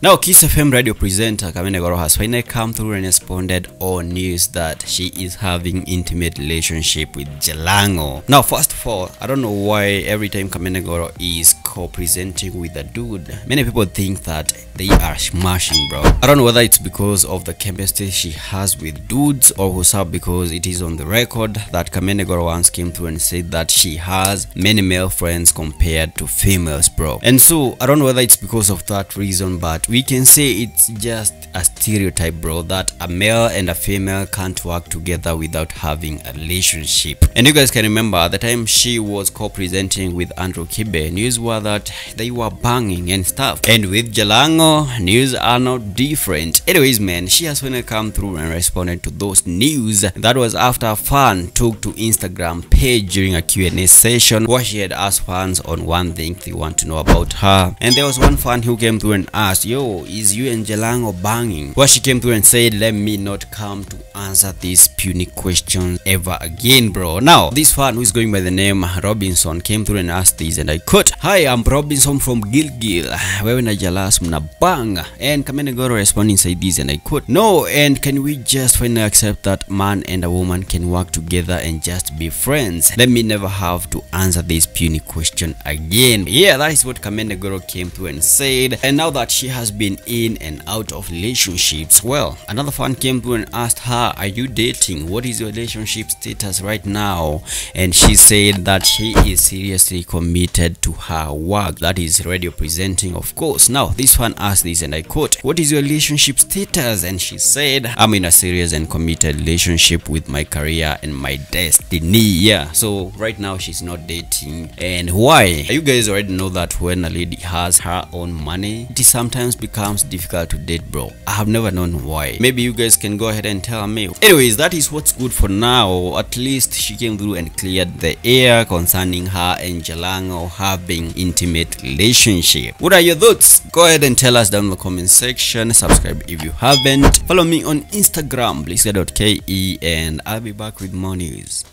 Now, Kiss FM radio presenter Kamene Goro has finally come through and responded on news that she is having intimate relationship with Jalango. Now, first of all, I don't know why every time Kamene Goro is co-presenting with a dude, many people think that they are smashing, bro. I don't know whether it's because of the chemistry she has with dudes or up because it is on the record that Kamene Goro once came through and said that she has many male friends compared to females, bro. And so, I don't know whether it's because of that reason, but we can say it's just a stereotype bro that a male and a female can't work together without having a relationship. And you guys can remember at the time she was co-presenting with andrew kibe news were that they were banging and stuff. And with jalango news are not different. Anyways man she has finally come through and responded to those news. That was after a fan took to instagram page during a q&a session where she had asked fans on one thing they want to know about her. And there was one fan who came through and asked yo is you and Jalango banging? Well, she came through and said, let me not come to answer these puny questions ever again, bro. Now, this fan who is going by the name Robinson came through and asked this, and I quote, Hi, I'm Robinson from Gilgil. Wewe na Jalas bang. And Kamene Goro responding said this, and I quote, No, and can we just finally accept that man and a woman can work together and just be friends? Let me never have to answer this puny question again. Yeah, that is what Kamene Goro came through and said. And now that she has been in and out of relationships. Well, another fan came through and asked her, Are you dating? What is your relationship status right now? And she said that she is seriously committed to her work. That is radio presenting, of course. Now, this fan asked this, and I quote, What is your relationship status? And she said, I'm in a serious and committed relationship with my career and my destiny. Yeah, so right now she's not dating. And why? You guys already know that when a lady has her own money, it sometimes becomes difficult to date, bro. I have never known why. Maybe you guys can go ahead and tell me. Anyways, that is what's good for now. At least she came through and cleared the air concerning her and Jalango having intimate relationship. What are your thoughts? Go ahead and tell us down in the comment section. Subscribe if you haven't. Follow me on Instagram, blissga.ke, and I'll be back with more news.